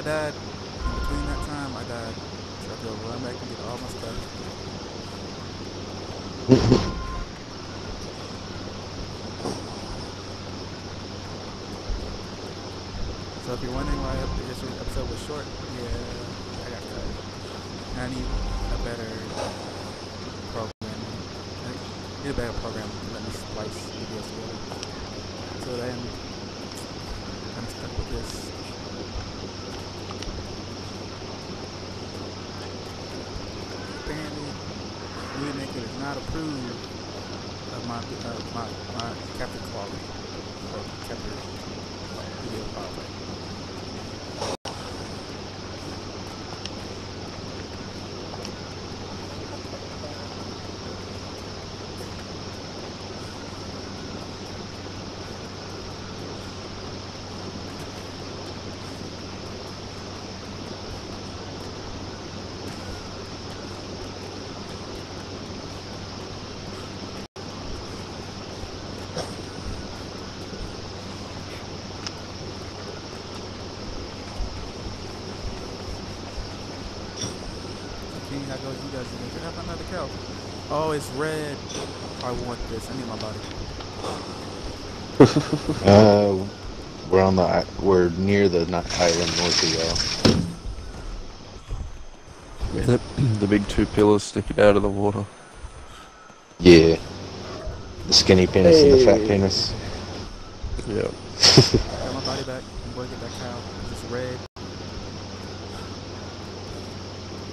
I died. In between that time, I died. So I go run back and get all my stuff. So if you're wondering why this episode was short, yeah, I got cut. I need a better program. I need a better program to let me splice videos together. So then, I'm stuck with this. Not approve of my uh, my my capture quality or capture video quality. King, how goes you guys again? Can I have another cow? Oh, it's red. I want this. I need my body. Uh, we're on the we're near the ni- island north of y'all. The, the big two pillars sticking out of the water. Yeah. The skinny penis and the fat penis. Yeah. Got my body back. I'm going to get that cow. It's red.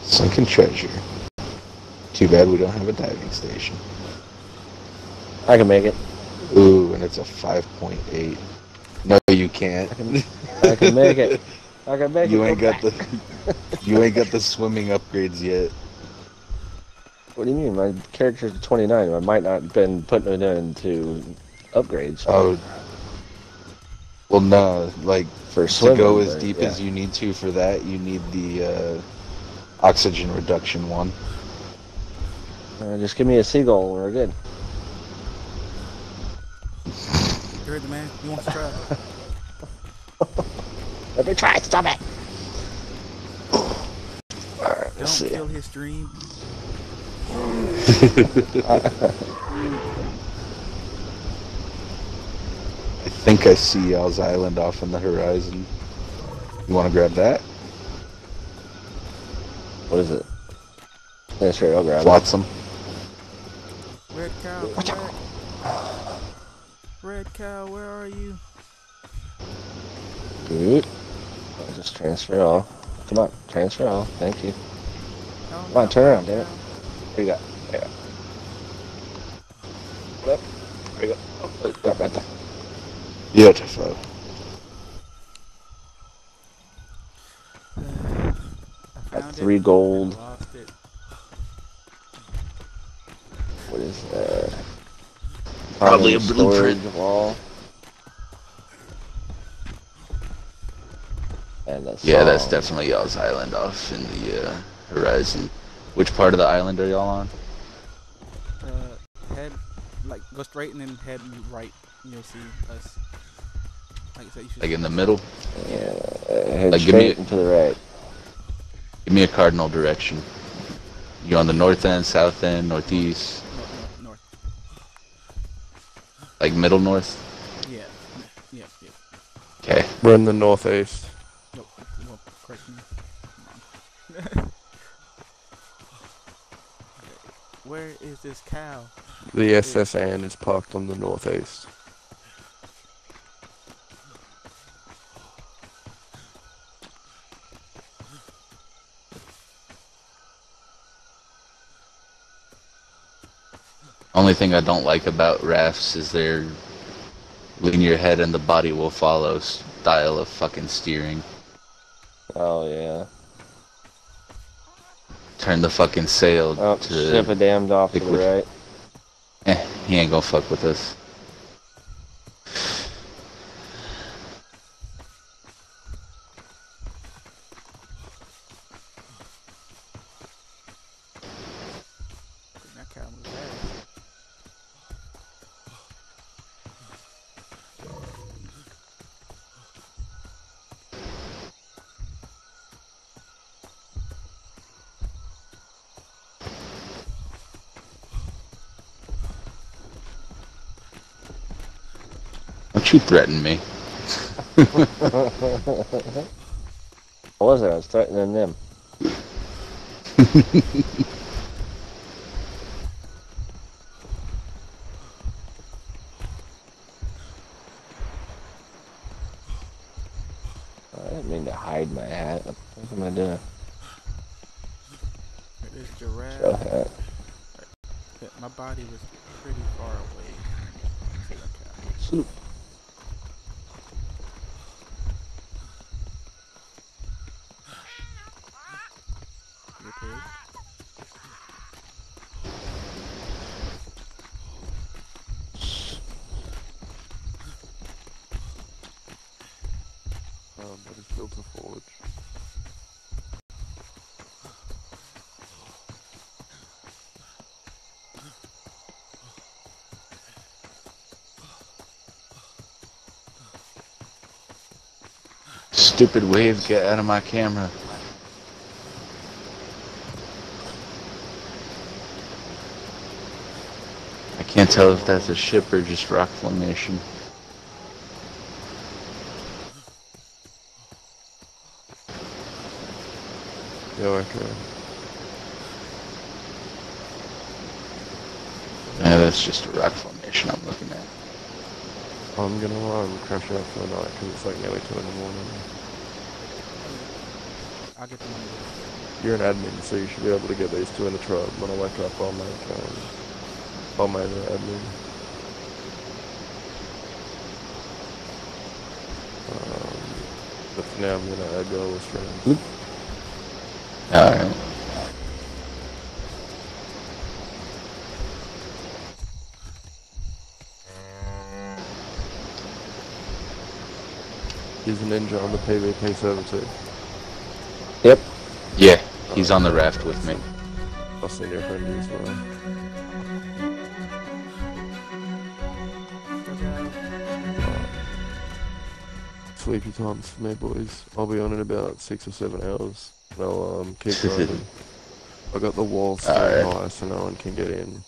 Sunken treasure. Too bad we don't have a diving station. I can make it. Ooh, and it's a 5.8. No, you can't. I can, I can make it. I can make You it. ain't Go got the you ain't got the swimming upgrades yet. What do you mean? My character's 29. I might not have been putting it into upgrades. Oh. Well, no, like for to swimming. go as deep yeah. as you need to for that, you need the uh, oxygen reduction one. Uh, just give me a seagull and we're good. You heard the man. He wants to try. Let me try. Stop it. Alright, Don't let's see. kill his dream. I think I see y'all's island off in the horizon. You want to grab that? What is it? Yeah, sure, I'll grab it. Flotsam. Red cow, Watch out. Red cow, where are you? Good. I'll just transfer all. Come on, transfer all. Thank you. Come on, turn around, damn it. cow. Here you go. There you go. Up. There you go. Oh, right, there. Beautiful. Uh, Got three gold. I lost it. What is that? Probably a Storage blueprint. Wall. And a Yeah, that's definitely y'all's island off in the uh, horizon. Which part of the island are y'all on? Uh, head, like, go straight and then head right. and You'll see us. Like I said, you should Like in the middle? Yeah, uh, head Like, give me straight and to the right. Give me a cardinal direction. You on the north end, south end, northeast, north, north, north. Like middle north? Yeah, yeah, yeah. Okay. We're in the northeast. Nope. Well, correct me. Come on. Where is this cow? The SS Anne is parked on the northeast. Only thing I don't like about rafts is their lean your head and the body will follow style of fucking steering. Oh yeah. Turn the fucking sail Oh, to. ship a damned off to the right. Eh, he ain't gonna fuck with us. That cow moves fast. Don't you threaten me. What was it? I was threatening them. I didn't mean to hide my hat. What am I doing? It is giraffe. Show hat. Yeah, my body was pretty far away. See that cow. You pig? Um, I just built a forge. Stupid wave, get out of my camera. I can't tell if that's a ship or just rock formation. Yeah, okay. Yeah, that's just a rock formation I'm looking at. I'm gonna um, crash out for the night because it's like nearly 2 in the morning. I'll get the money. You're an admin, so you should be able to get these two in the truck. When I wake up, I'll make, um, I'll make an admin. Um, but for now, I'm gonna add goal streams. Alright. He's a ninja on the PvP server too. Yep. Yeah, he's on the raft with me. I'll send you a friend as well. Sleepy times for me, boys. I'll be on in about six or seven hours. And I'll um, keep grinding. I got the walls still Alright. high so no one can get in.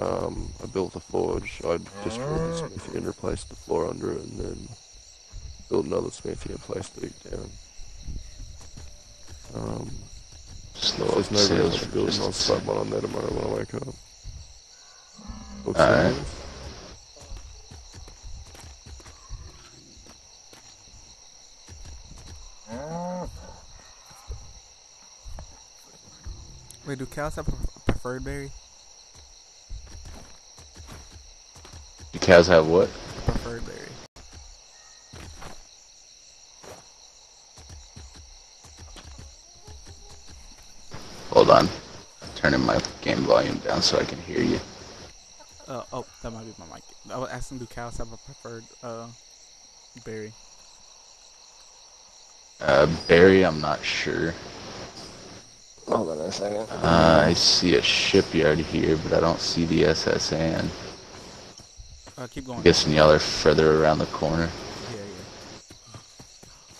Um, I built a forge. I destroyed the smithy and replaced the floor under it, and then built another smithy and placed it down. Um, Slow if up there's no reason to for build, and I'll just slap one on there tomorrow when I wake up. What's Alright. that? Wait, do cows have a preferred berry? Do cows have what? Preferred berry. Hold on. I'm turning my game volume down so I can hear you. Uh, oh, that might be my mic. I was asking, do cows have a preferred uh berry? Uh, Barry, I'm not sure. Hold on a second. Uh, I see a shipyard here, but I don't see the SS Anne. Uh, keep going. I'm guessing y'all are further around the corner. Yeah, yeah.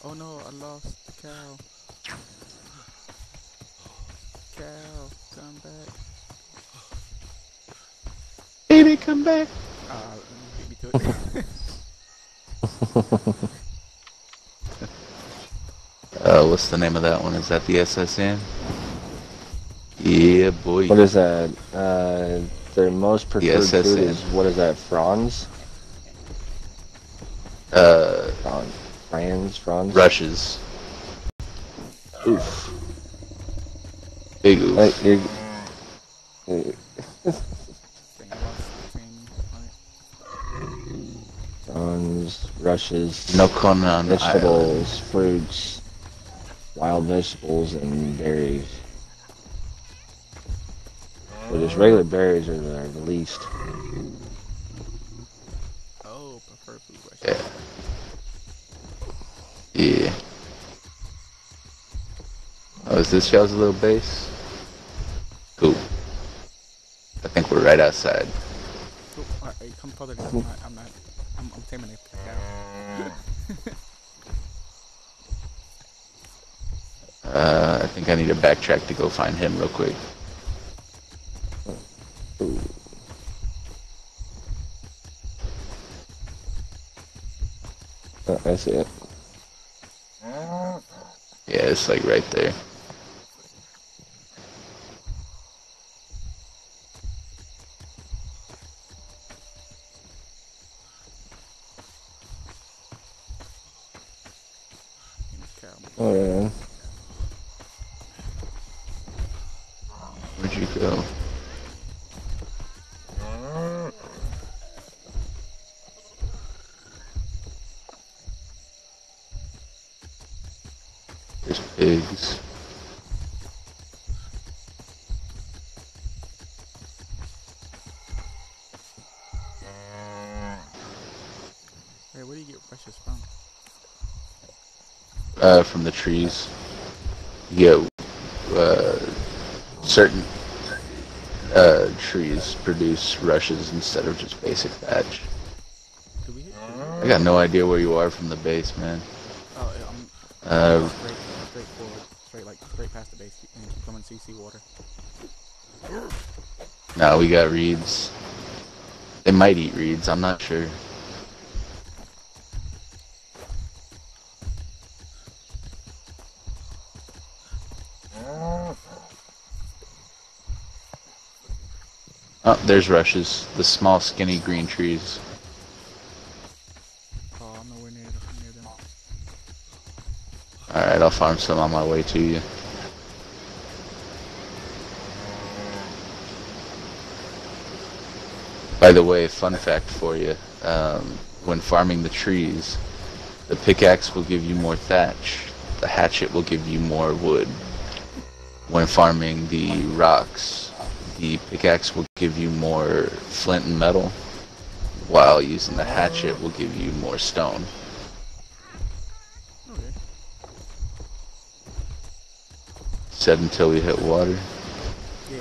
Oh no, I lost the cow. Cow, come back. Baby, come back. Uh, beat me to it. Uh, what's the name of that one? Is that the SS Anne? Yeah, boy. What is that? Uh, their most preferred that's food is what is that? Fronds? Uh, Fronds? Fronds? Fronds? rushes. Oof. Big oof. Like, you're, you Dang, I lost the team on it. Fronds, rushes, No Island. vegetables, fruits, wild vegetables, and berries. But just regular berries are the, are the least. Oh, preferred food question. Yeah. Yeah. Oh, is this y'all's little base? Cool. I think we're right outside. Cool. Alright, come further. I'm not. I'm not. I'm, I'm taming a cow. Uh, I think I need to backtrack to go find him real quick. I see it. Yeah, it's like right there. Oh yeah. Where'd you go? Hey, where do you get brushes from? Uh, from the trees. You get uh, certain uh, trees produce rushes instead of just basic thatch. Do we hit? I got no idea where you are from the base, man. Oh, yeah, I'm Uh, straight, straight forward, straight like straight past the base, and keep coming CC water. No, we got reeds. They might eat reeds, I'm not sure. Oh, there's rushes. The small, skinny green trees. Oh. Alright, I'll farm some on my way to you. By the way, fun fact for you. Um, when farming the trees, the pickaxe will give you more thatch. The hatchet will give you more wood. When farming the rocks, the pickaxe will give you more flint and metal, while using the hatchet will give you more stone. Okay. Said until we hit water. Yeah,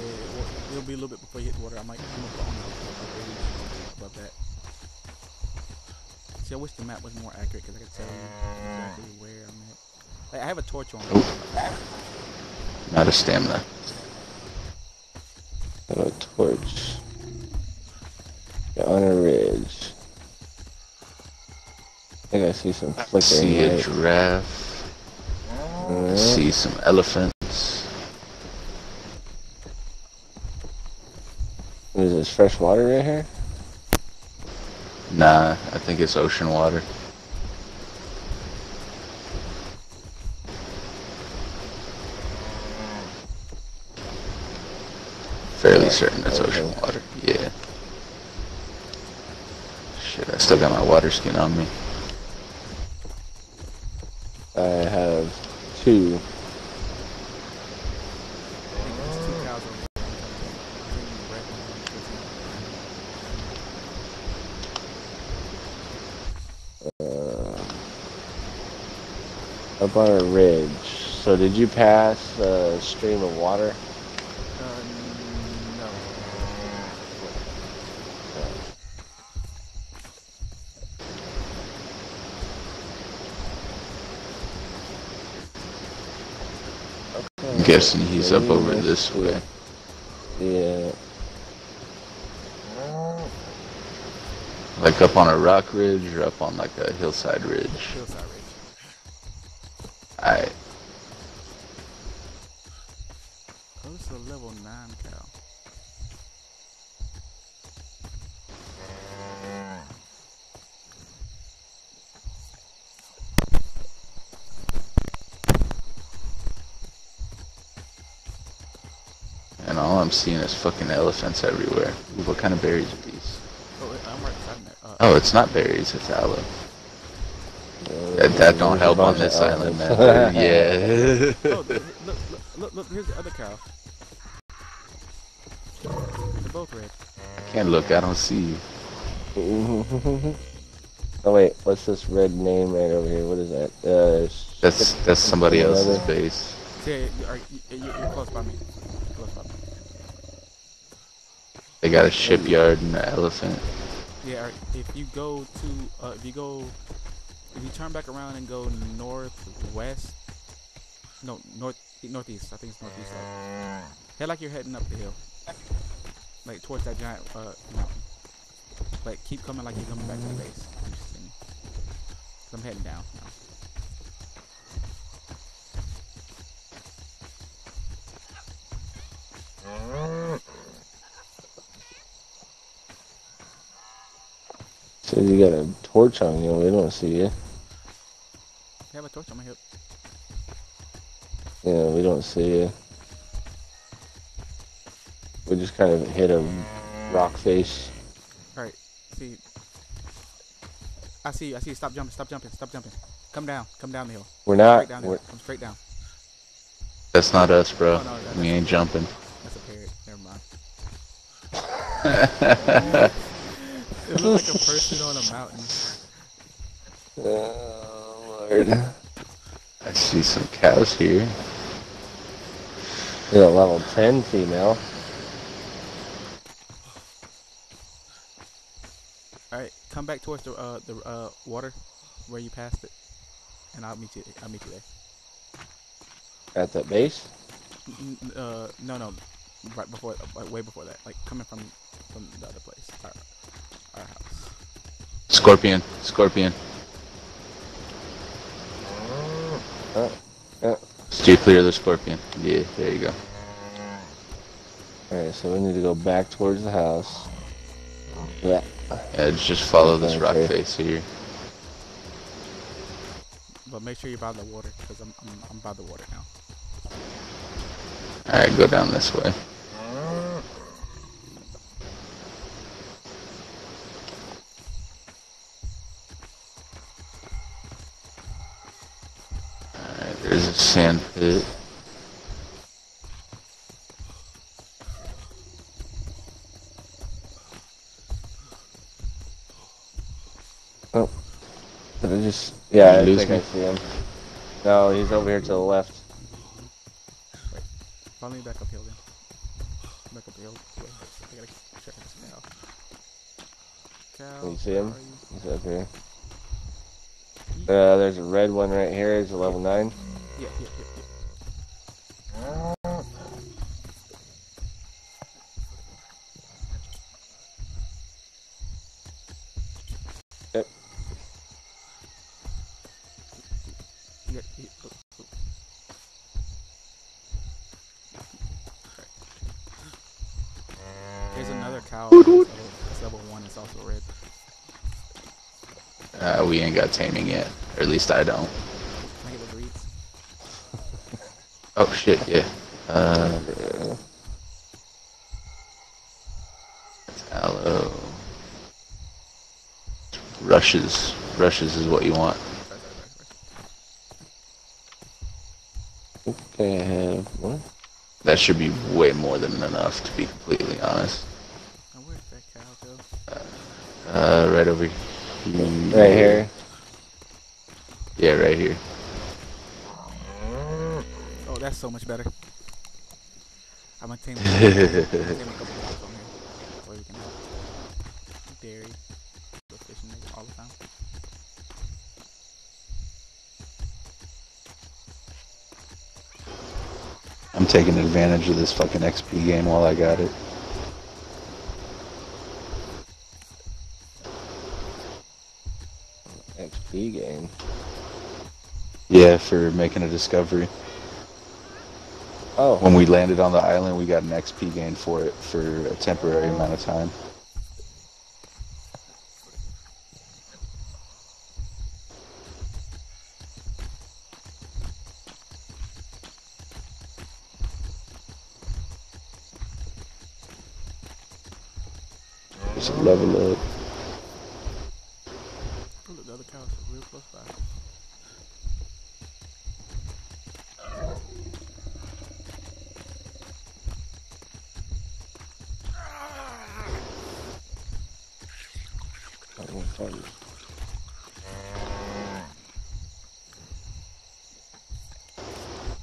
it'll be a little bit before you hit water. I might come up on the above that. See, I wish the map was more accurate because I could tell you exactly where I'm at. Like, I have a torch on. Oh. Not a stamina. Got a torch. Got on a ridge. I think I see some flickering See a light. giraffe. Uh, See some elephants. What is this, fresh water right here? Nah, I think it's ocean water. Fairly certain it's ocean water. Yeah. Shit, I still got my water skin on me. I have two. There's two cows over there. Drinking bread and Uh, up on a ridge. So did you pass a stream of water? Uh, no. I'm guessing he's up over Very this way. Yeah. Like up on a rock ridge or up on like a hillside ridge. Hillside Ridge. Alright. Close to level 9 cow. And all I'm seeing is fucking elephants everywhere. Ooh, what kind of berries are these? Oh, wait, I'm right. Uh, Oh, it's not berries, it's aloe. Uh, That, that don't help on this island, man. yeah. oh, look, look, look, look, here's the other cow. They're both red. Can't look, I don't see you. oh wait, what's this red name right over here? What is that? Uh, That's that's somebody else's base. See, you are, you, you're, you're close by me. Close by me. They got a shipyard and an elephant. Yeah, if you go to, uh, if you go, if you turn back around and go northwest, no, north, northeast, I think it's northeast. Head like you're heading up the hill, like towards that giant uh, mountain. Like keep coming like you're coming back to the base. I'm heading down now. So you got a torch on you. We don't see you. I have a torch on my hip. Yeah, we don't see you. We just kind of hit a rock face. Alright, see. I see you, I see you. Stop jumping, stop jumping, stop jumping. Come down, come down the hill. We're not. Straight down We're. Come straight down. That's not us, bro. Oh, no, we ain't jumping. That's a parrot. Never mind. It looks like a person on a mountain. oh, Lord. I see some cows here. You're a level 10 female. Alright, come back towards the uh the uh water where you passed it. And I'll meet you I'll meet you there. At the base? N- n- Uh no no right before uh, way before that. Like coming from from the other place. Our, our house. Scorpion, scorpion. Uh, uh. Oh, yeah. Stay clear of the scorpion. Yeah, there you go. Alright, so we need to go back towards the house. Yeah. Yeah, just follow this rock Okay. face here. But make sure you're by the water because I'm, I'm I'm by the water now. Alright, go down this way. Yeah, I you lose think I see him. No, he's over here to the left. Follow me back uphill then. Back uphill. Wait, I gotta check this cow. Cow. Can you see him? you? He's up here. Uh, there's a red one right here. It's a level 9. Level. It's also red. Uh, we ain't got taming yet. Or at least I don't. Can I get the reeds? Oh shit, yeah. Uh, Yeah. aloe. Rushes. Rushes is what you want. Okay, I have. What? That should be way more than enough, to be completely honest. Oh, where's that cow go? Uh, right over here. Right here. Yeah, right here. Oh, that's so much better. I'm gonna tame, I'm gonna tame a couple cows on here. So we can have dairy. Go fishing nigga all the time. I'm taking advantage of this fucking XP game while I got it. Yeah, for making a discovery. Oh, When we landed on the island, we got an XP gain for it for a temporary amount of time. Just level up. Oh, look, the other cows are real close by. I won't find it.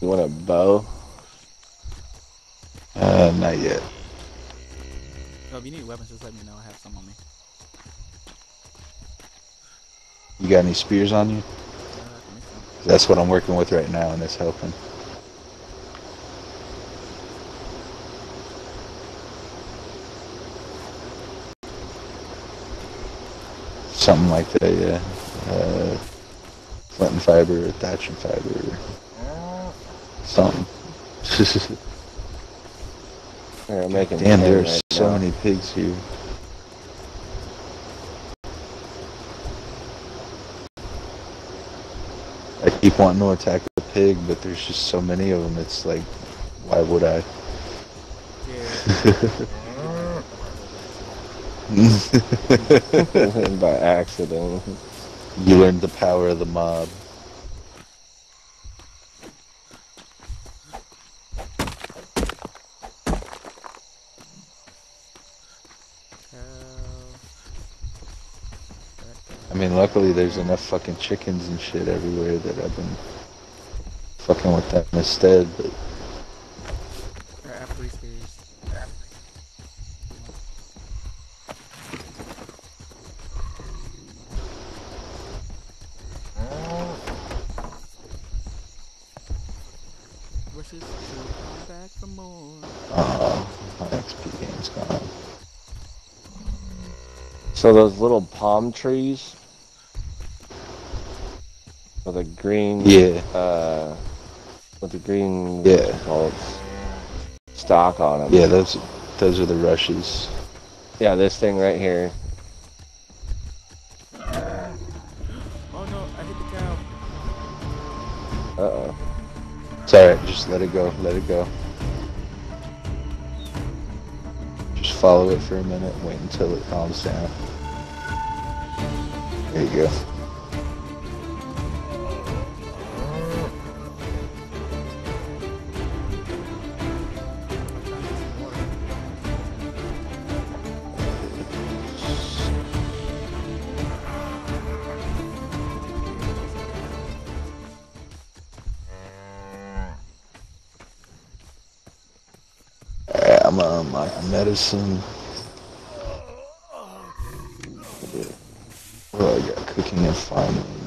You want a bow? Uh, not yet. So if you need weapons, just let me know. I have some on me. You got any spears on you? I can make some. That's what I'm working with right now, and it's helping. Something like that, yeah. Uh, planting fiber or thatching fiber something. Here, I'm making Damn, are right so now. many pigs here. I keep wanting to attack the pig, but there's just so many of them. It's like, why would I? Yeah. By accident. you learned the power of the mob. I mean, luckily there's enough fucking chickens and shit everywhere that I've been fucking with them instead. But Or after these to come back for more. uh, my XP game's gone. So those little palm trees with a green, Yeah, uh, with the green, Yeah. what you call it, stock on them. yeah, those those are the rushes. Yeah, this thing right here. Oh no, I hit the cow. Uh oh. It's alright, just let it go, let it go. Just follow it for a minute, wait until it calms down. There you go. Medicine. Got cooking and farming.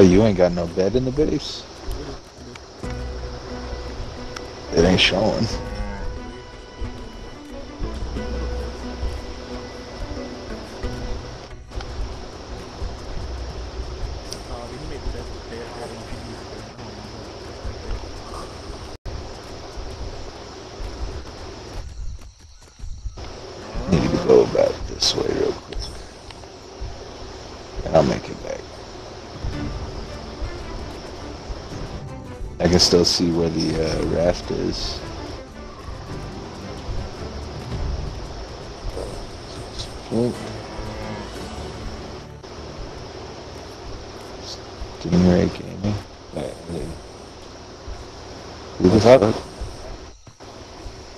Oh, you ain't got no bed in the base? It ain't showing. Can still see where the uh, raft is. Mm, Stingray Gaming. alright, Who the fuck?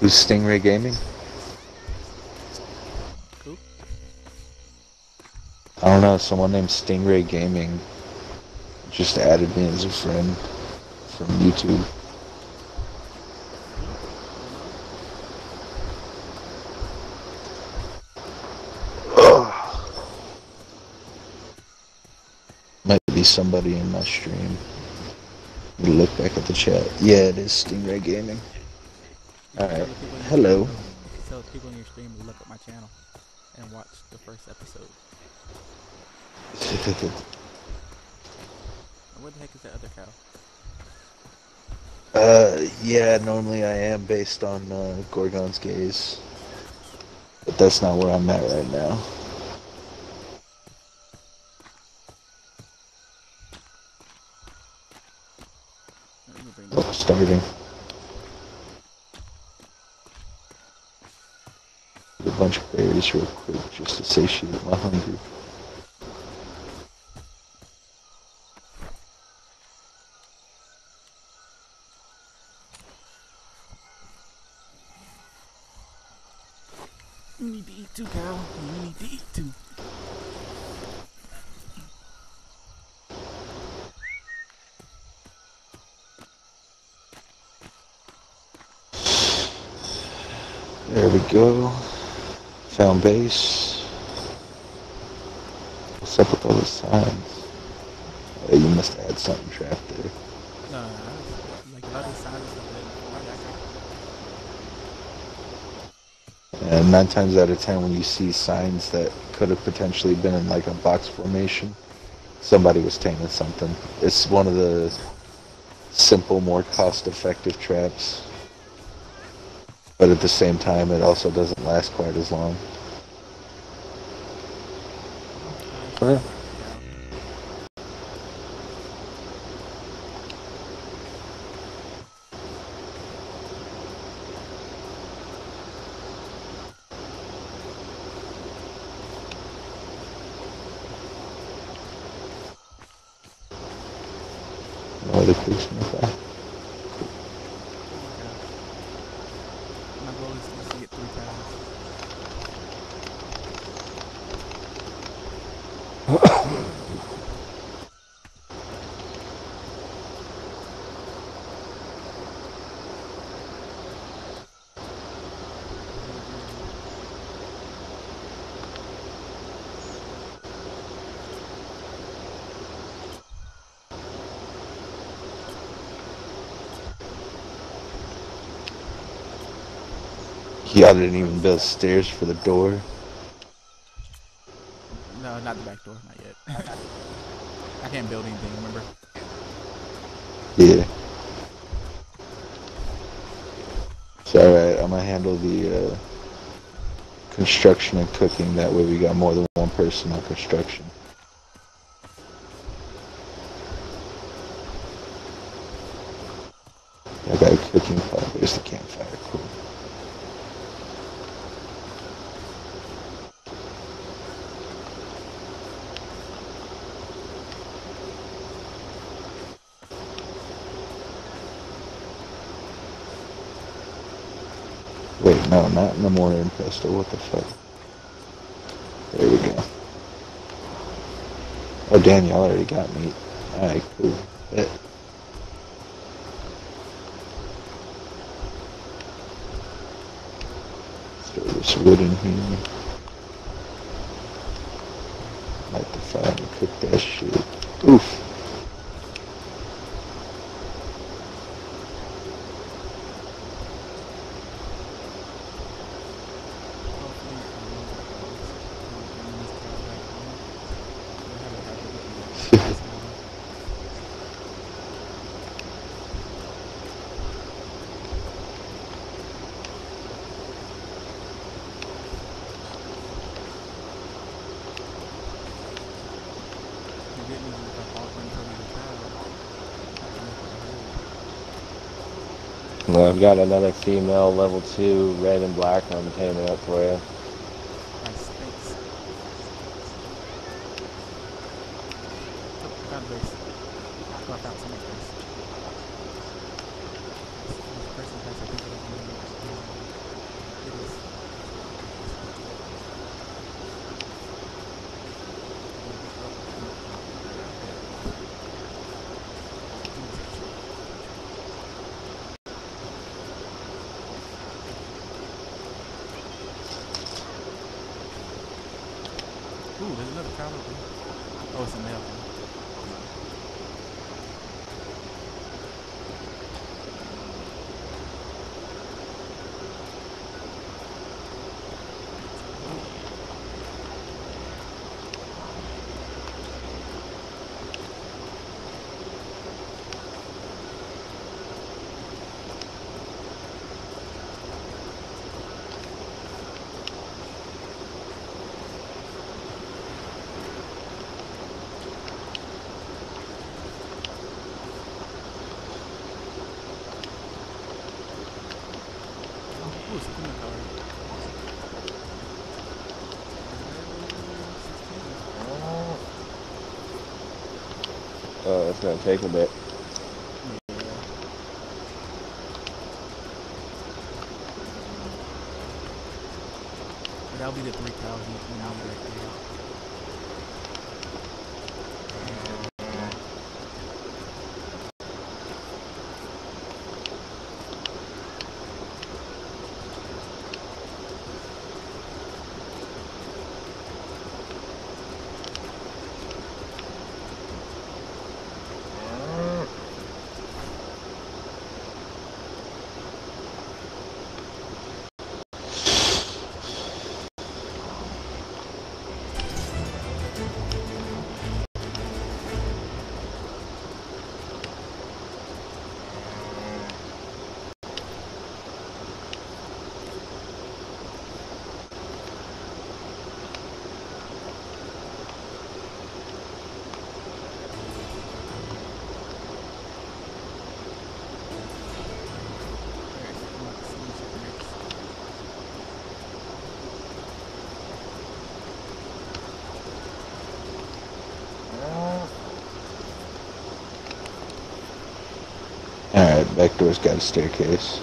Who's Stingray Gaming? Who? I don't know. Someone named Stingray Gaming just added me as a friend from YouTube. Might be somebody in my stream. Look back at the chat. Yeah, it is Stingray Gaming. Alright. Hello. Tell people in your stream to look at my channel and watch the first episode. What the heck is that other cow? Uh, yeah, normally I am based on uh, Gorgon's gaze. But that's not where I'm at right now. That. a bunch of berries real quick just to satiate my hunger. You need to eat too, cow. You need to eat too. There we go. Found base. What's up with all the signs? Oh, you must have had something trapped there. No, like a lot of signs and stuff. that- I got- And nine times out of ten, when you see signs that could have potentially been in like a box formation, somebody was taming something. It's one of the simple, more cost-effective traps. But at the same time, it also doesn't last quite as long. No other creeks nearby. My goal is just to get three times. Y'all didn't even build stairs for the door. No, not the back door, not yet. I can't build anything, remember? Yeah. It's alright, I'm gonna handle the uh, construction and cooking. That way we got more than one person on construction. I got a cooking pot. There's the campfire. Cool. Wait, no, not in the mortar and pesto. What the fuck? There we go. Oh, damn, y'all already got meat. Alright, cool. Eh. Bet. Throw this wood in here. Light the fire and cook that shit. Oof. Hopefully, um, once I close, um, bring this cat back home, we'll have a happy with the- The good news is if I offer him for me to travel, I can make it a herd. Well, I've got another female level two red and black. I'm taming up for you. Nice, thanks. Oh, found a base. Oh, I found some base. This, this person has a big enough name. Um, it is. Ooh, there's another cow over there. Oh, it's a male. Ooh, it's a female cow. Uh, it's gonna take a bit. Yeah. That'll be the three cows you you know right there. Alright, back door's got a staircase.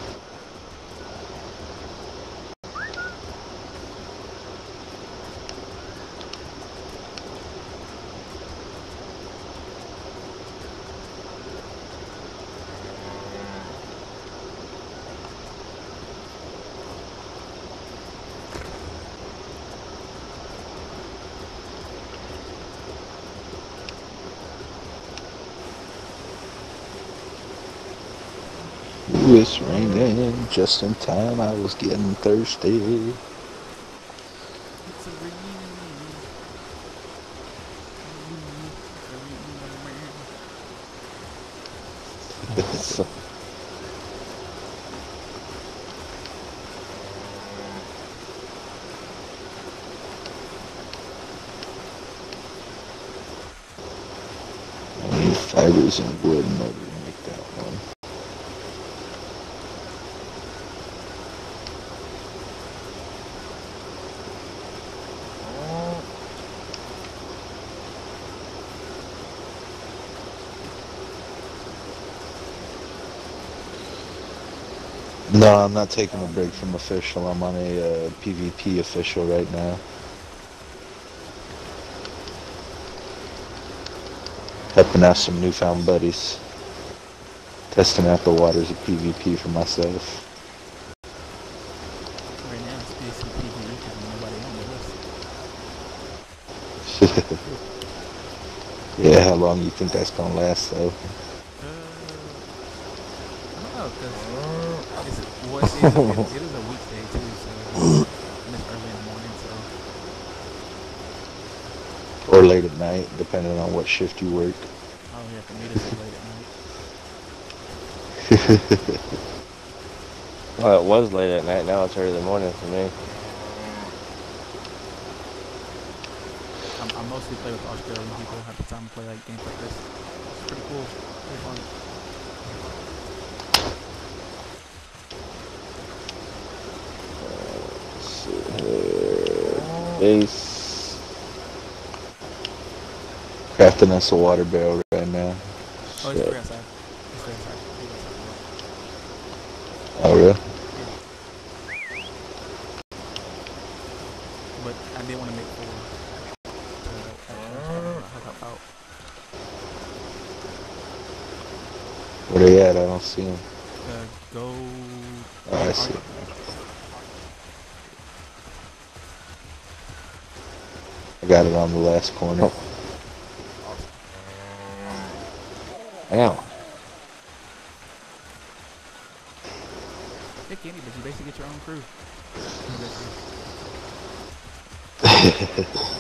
Ooh, it's raining just in time. I was getting thirsty. It's a ring. So, I need fibers and wood in order to make that one. No, I'm not taking a break from official. I'm on a uh, PvP official right now. Helping out some newfound buddies. Testing out the waters of PvP for myself. Right now, it's basically PvE because nobody on the list. yeah, how long you think that's gonna last though? Uh, I don't know, well, it's, it's, a- it is a weekday too, so uh, and it's early in the morning, so Or late at night, depending on what shift you work. oh yeah, for me this is late at night. well, it was late at night. Now it's early in the morning for me. I'm, I mostly play with Australian people. Have the time to play like games like this. It's pretty cool. Pretty fun. Base. Crafting us a water barrel right now. Oh, it's Shit. free outside. It's free outside. Free outside. Oh really? But I did want to make four. To uh, hook up out. Where they at? I don't see them. Uh, go. Oh, I see. I got it on the last corner. Oh. Ow. Yeah, Kenny, but you basically get your own crew.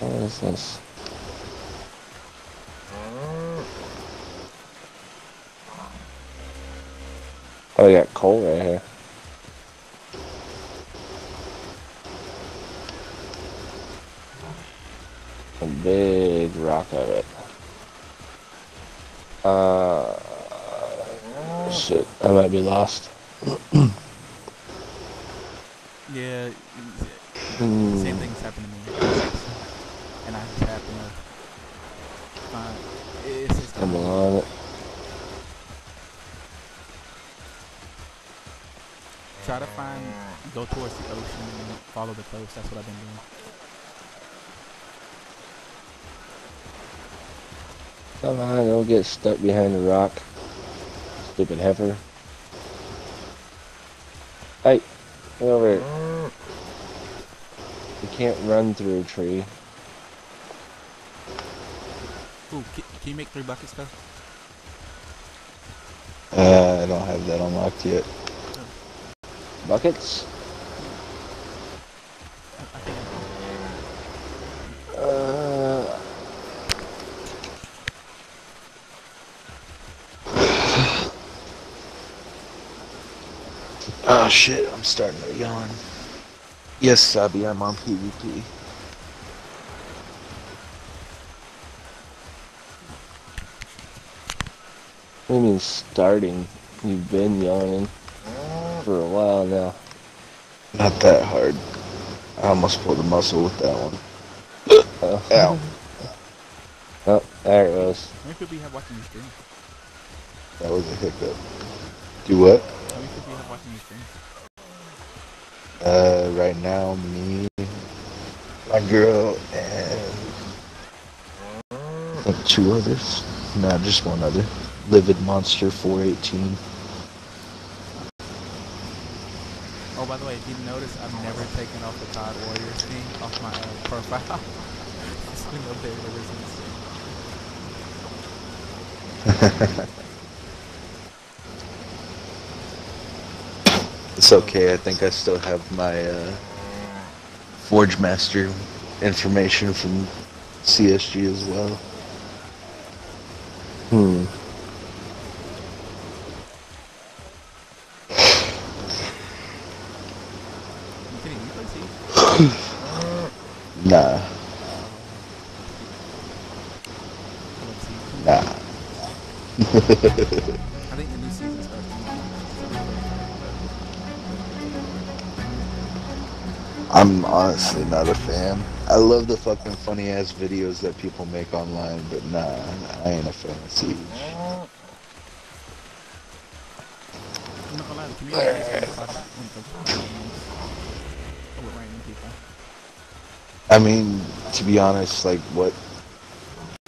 What is this? Oh, we got coal right here. A big rock of it. Uh, shit, I might be lost. Yeah, Hmm. same things happen to me. And I just happen to find it's just Come on. try to find go towards the ocean and follow the coast. That's what I've been doing. Come on, don't get stuck behind the rock. Stupid heifer. Hey, get over here. You can't run through a tree. Ooh, can, can you make three buckets though? Uh, I don't have that unlocked yet. Buckets? I I think I Uh, Oh shit, I'm starting to yawn. Yes, Sabi, I'm on PvP. what do you mean starting? You've been yawning for a while now. Not that hard. I almost pulled a muscle with that one. Uh, Ow. Oh, there it was. How could people you have watching your stream? That was a hiccup. Do what? Watching your stream? Uh, right now, me, my girl, and I think two others. No, just one other. Livid Monster 418. Oh, by the way, if you notice, I've never taken off the COD Warriors thing off my uh, profile. it's been up there ever since. It's okay. I think I still have my uh, Forge Master information from CSG as well. Hmm. You kidding? You play Siege? Nah, I love Siege. nah. I'm honestly not a fan. I love the fucking funny ass videos that people make online, but nah, I ain't a fan of Siege. I mean, to be honest, like what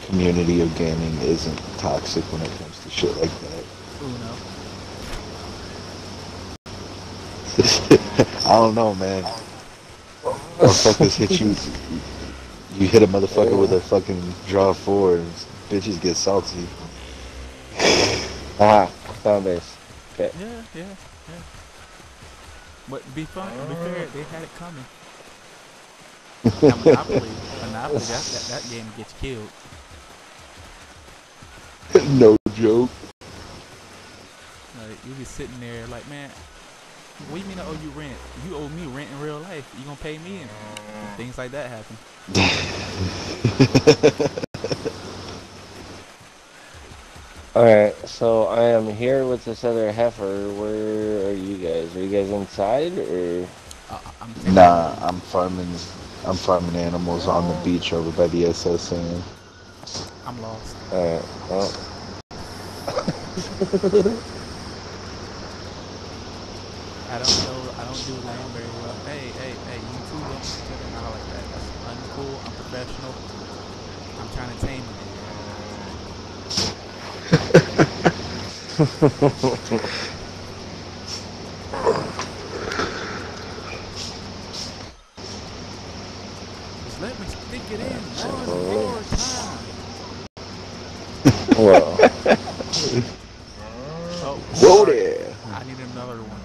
community of gaming isn't toxic when it comes to shit like that? Uno. I don't know, man. Motherfuckers hit you. You hit a motherfucker with a fucking draw four, and bitches get salty. Ah, found base. Okay. Yeah, yeah, yeah. But be fun, be fair, they had it coming. Monopoly, Monopoly, that, that, that game gets killed. no joke. Like, you be sitting there like, man, what do you mean I owe you rent? You owe me rent in real life. You gonna pay me? And things like that happen. Alright, so I am here with this other heifer. Where are you guys? Are you guys inside or? Uh, I'm Nah, I'm farming. I'm farming animals on the beach over by the SS Anne. I'm lost. Alright, well. I don't know. I don't do land very well. Hey, hey, hey, you two don't each other not like that. That's uncool, unprofessional. I'm trying to tame you. Just let me stick it in one more time. Well, Oh, Whoa sorry. there! I need another one.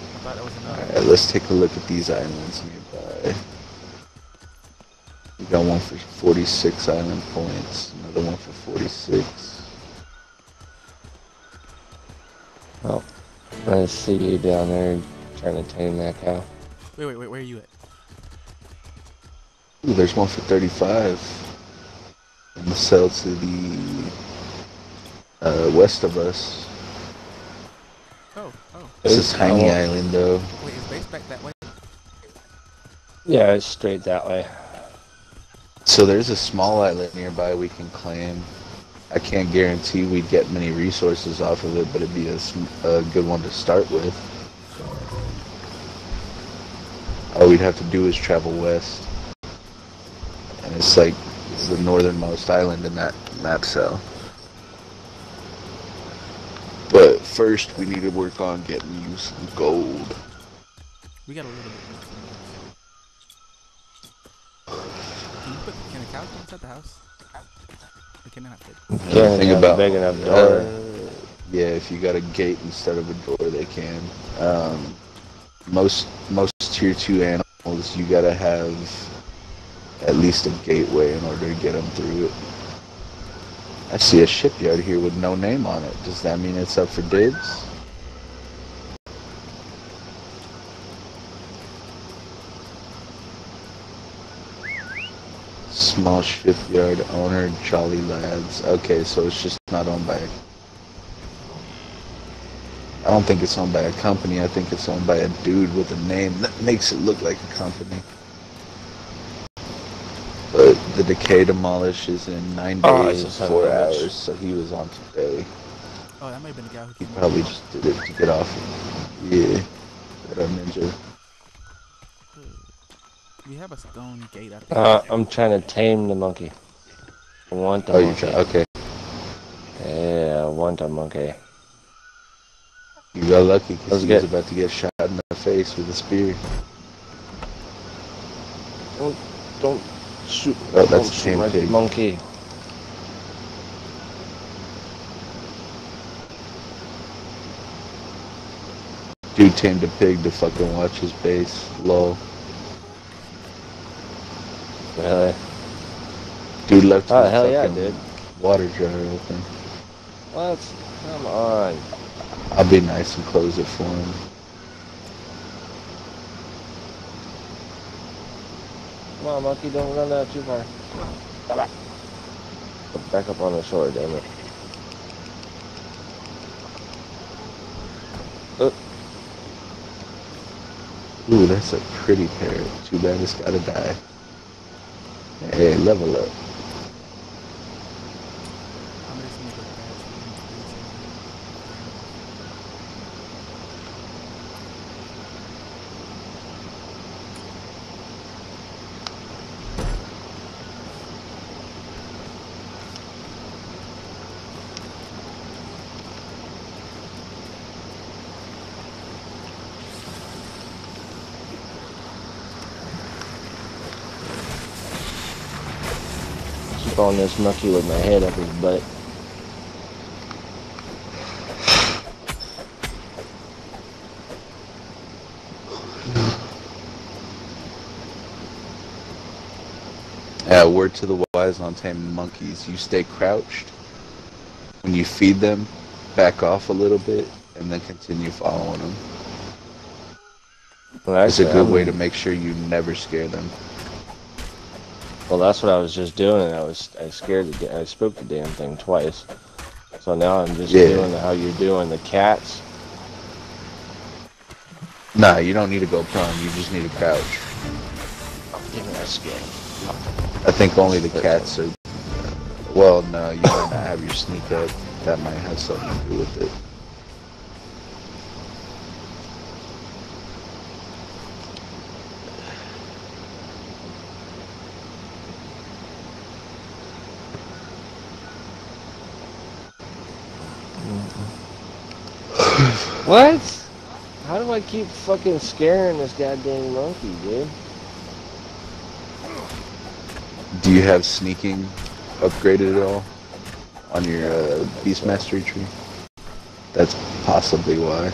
I thought that was another. Alright, let's take a look at these islands nearby. We got one for 46 island points, another one for 46. Oh, I see you down there trying to tame that cow. Wait, wait, wait. Where are you at? Ooh, there's one for 35. I'm gonna sell to the uh, west of us. Oh, oh. This is Hey, Tiny oh. Island, though. Wait, is base back that way? Yeah, it's straight that way. So there's a small island nearby we can claim. I can't guarantee we'd get many resources off of it, but it'd be a, a good one to start with. All we'd have to do is travel west. And it's like the northernmost island in that map cell. But first, we need to work on getting you some gold. We got a little bit more. Can you put can a couch inside the house? Or can it not fit? Yeah, Think about- big enough door. Uh, yeah, if you got a gate instead of a door, they can. Um, most most tier two animals, you gotta have at least a gateway in order to get them through it. I see a shipyard here with no name on it. Does that mean it's up for dibs? Small shipyard owner, Jolly Lads. Okay, so it's just not owned by. I don't think it's owned by a company. I think it's owned by a dude with a name that makes it look like a company. But The decay demolish is in nine Oh, it's days, a four of a hours, so he was on today. Oh, that might have been the guy who He came. probably just did it to get off. Yeah, what a ninja. We have a stone gate. I think. Uh, I'm trying to tame the monkey. I want the Oh, you monkey. try. Okay, Yeah, I want a monkey. you got lucky because he get- was about to get shot in the face with a spear. Don't shoot. Oh, that's don't a shoot my pig. monkey. Dude tamed a pig to fucking watch his base. Lol. Really? Dude left Oh, hell yeah, dude. water jar open. What? Come on. I'll be nice and close it for him. Come on, monkey, don't run out too far. Come back. Back up on the shore, damn it. Ooh, that's a pretty parrot. Too bad it's gotta die. Hey, level up. I'm just gonna go back to the Keep on this monkey with my head up his butt. Yeah, word to the wise on tame monkeys. You stay crouched. When you feed them, back off a little bit, and then continue following them. Well, It's a good way to make sure you never scare them. Well, that's what I was just doing. And I was I scared the I spooked the damn thing twice. So now I'm just Yeah. doing how you're doing the cats. Nah, you don't need to go prone. You just need to crouch. Give me that skin. I think only the cats are. Well, no, you might not have your sneak up. That might have something to do with it. What? How do I keep fucking scaring this goddamn monkey, dude? Do you have sneaking upgraded at all on your uh, beast mastery tree? That's possibly why.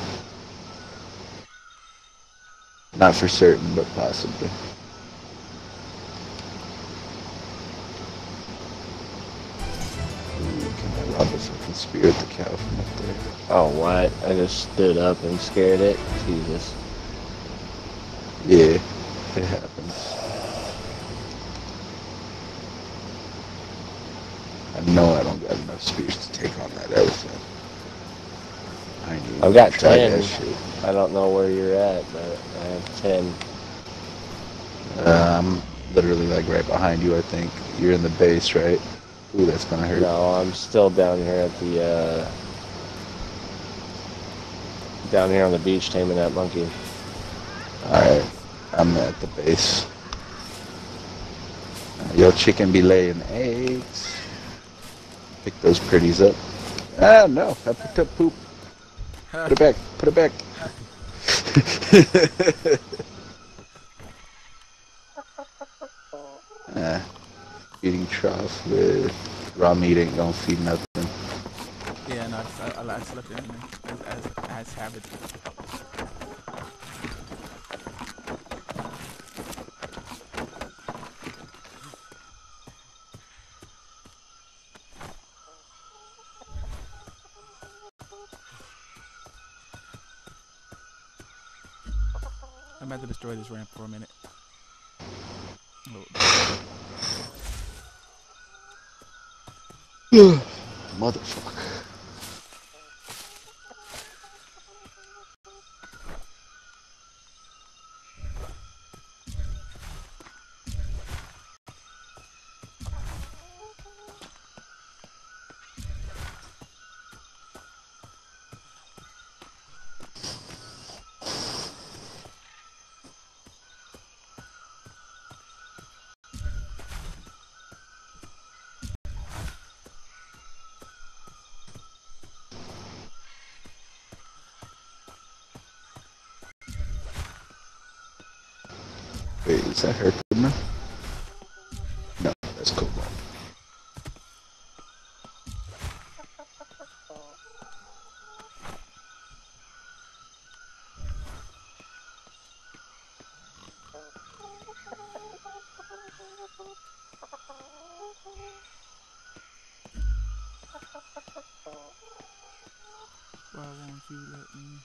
Not for certain, but possibly. Oh, what? I just stood up and scared it. Jesus. Yeah, it happens. I know I don't got enough spears to take on that elephant. I need I've got to try 10. that shit. I don't know where you're at, but I have 10. Uh, I'm literally like right behind you, I think. You're in the base, right? Ooh, that's gonna hurt. No, I'm still down here at the, uh... Down here on the beach taming that monkey. Alright, I'm at the base. Your chicken be laying eggs. Pick those pretties up. Ah, no, I picked up poop. Put it back, put it back. Ah, feeding trough with raw meat ain't gonna feed nothing. Yeah, no, I just, I, I, I just in there as, as, as habit. I'm about to destroy this ramp for a minute. Motherfucker. Wait, is that her Goodman? No, that's Cobalt. Why won't you let me?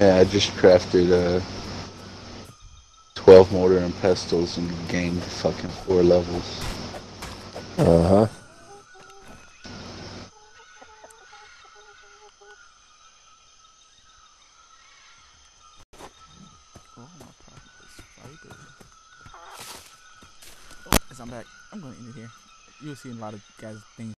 Yeah, I just crafted uh, 12 mortar and pestles and gained fucking four levels. Uh huh. Oh, my profit. Oh, as I'm back, I'm going to end it here. You'll see a lot of guys things